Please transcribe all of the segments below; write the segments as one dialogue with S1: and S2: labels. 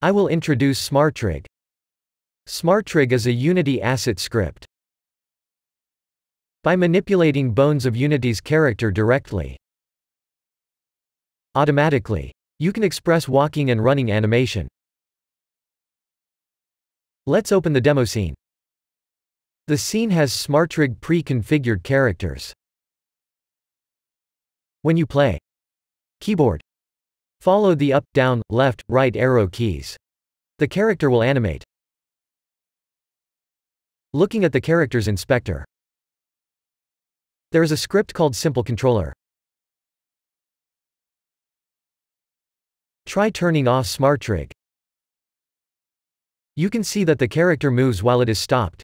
S1: I will introduce SmartRig. SmartRig is a Unity asset script. By manipulating bones of Unity's character directly, automatically, you can express walking and running animation. Let's open the demo scene. The scene has SmartRig pre-configured characters. When you play keyboard, follow the up, down, left, right arrow keys. The character will animate. Looking at the characters inspector. There is a script called Simple Controller. Try turning off SmartRig. You can see that the character moves while it is stopped.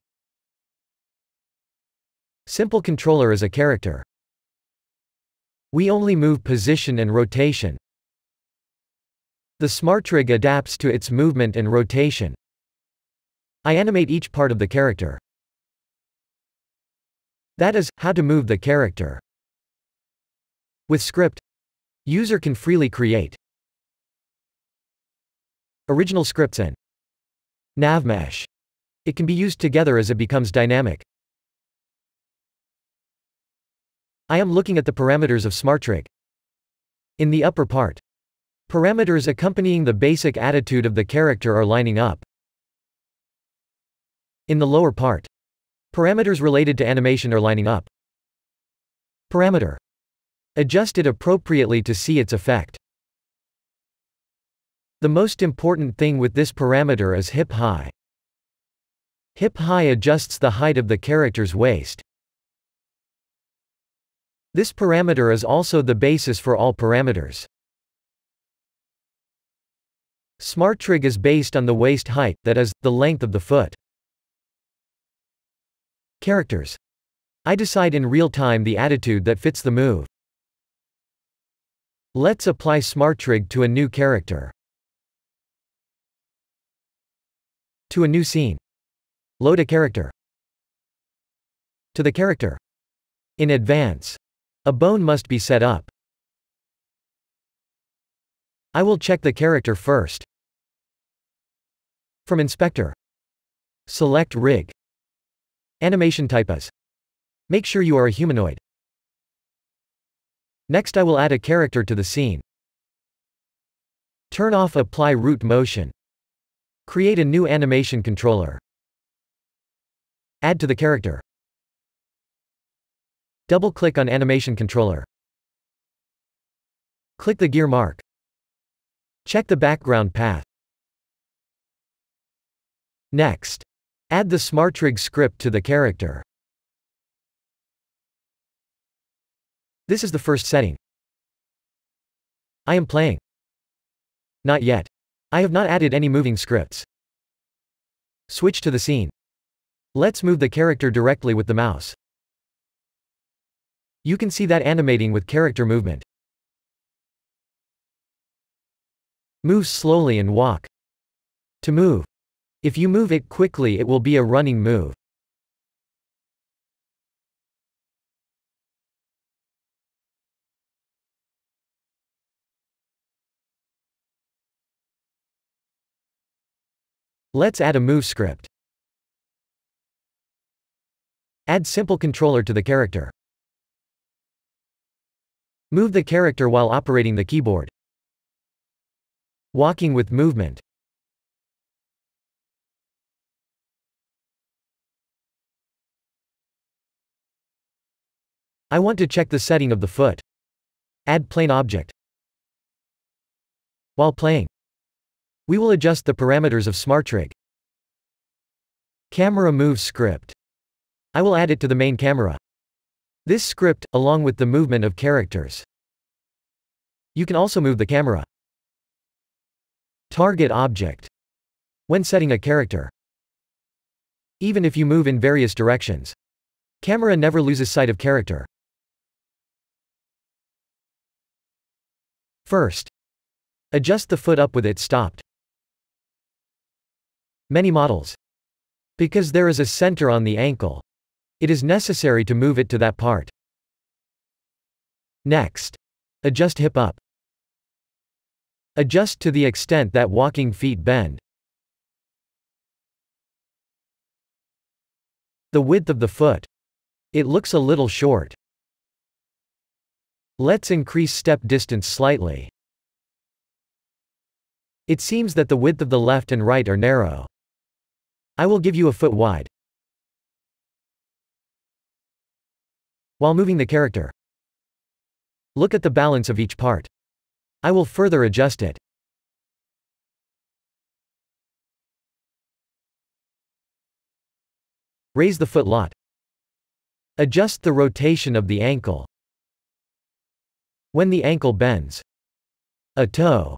S1: Simple Controller is a character. We only move position and rotation. The SmartRig adapts to its movement and rotation. I animate each part of the character. That is, how to move the character. With script, user can freely create original scripts and navmesh. It can be used together as it becomes dynamic. I am looking at the parameters of SmartRig. In the upper part, parameters accompanying the basic attitude of the character are lining up. In the lower part, parameters related to animation are lining up. Parameter. Adjusted appropriately to see its effect. The most important thing with this parameter is hip high. Hip high adjusts the height of the character's waist. This parameter is also the basis for all parameters. SmartRig is based on the waist height, that is, the length of the foot. Characters. I decide in real time the attitude that fits the move. Let's apply SmartRig to a new character. To a new scene. Load a character. To the character. In advance. A bone must be set up. I will check the character first. From Inspector. Select Rig. Animation type as. Make sure you are a humanoid. Next I will add a character to the scene. Turn off Apply Root Motion. Create a new animation controller. Add to the character. Double-click on Animation Controller. Click the gear mark. Check the background path. Next. Add the smartrig script to the character. This is the first setting. I am playing. Not yet. I have not added any moving scripts. Switch to the scene. Let's move the character directly with the mouse. You can see that animating with character movement. Move slowly and walk. To move. If you move it quickly it will be a running move. Let's add a move script. Add simple controller to the character. Move the character while operating the keyboard. Walking with movement. I want to check the setting of the foot. Add plane object. While playing, we will adjust the parameters of SmartRig. Camera move script. I will add it to the main camera. This script, along with the movement of characters. You can also move the camera. Target object. When setting a character. Even if you move in various directions. Camera never loses sight of character. First. Adjust the foot up with it stopped. Many models. Because there is a center on the ankle, it is necessary to move it to that part. Next. Adjust hip up. Adjust to the extent that walking feet bend. The width of the foot. It looks a little short. Let's increase step distance slightly. It seems that the width of the left and right are narrow. I will give you a foot wide. While moving the character, look at the balance of each part. I will further adjust it. Raise the foot lot. Adjust the rotation of the ankle. When the ankle bends. A toe.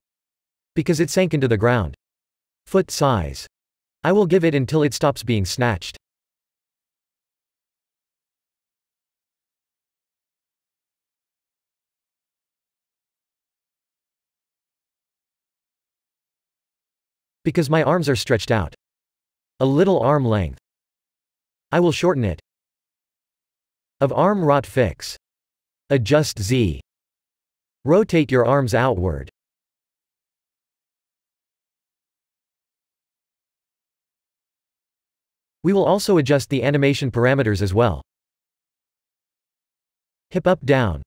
S1: Because it sank into the ground. Foot size. I will give it until it stops being snatched. Because my arms are stretched out. A little arm length. I will shorten it. Of arm rot fix. Adjust Z. Rotate your arms outward. We will also adjust the animation parameters as well. Hip up down.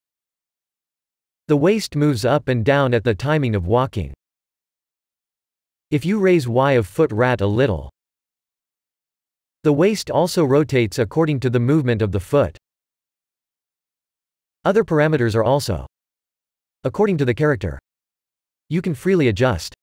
S1: The waist moves up and down at the timing of walking. If you raise Y of foot rat a little, the waist also rotates according to the movement of the foot. Other parameters are also according to the character. You can freely adjust.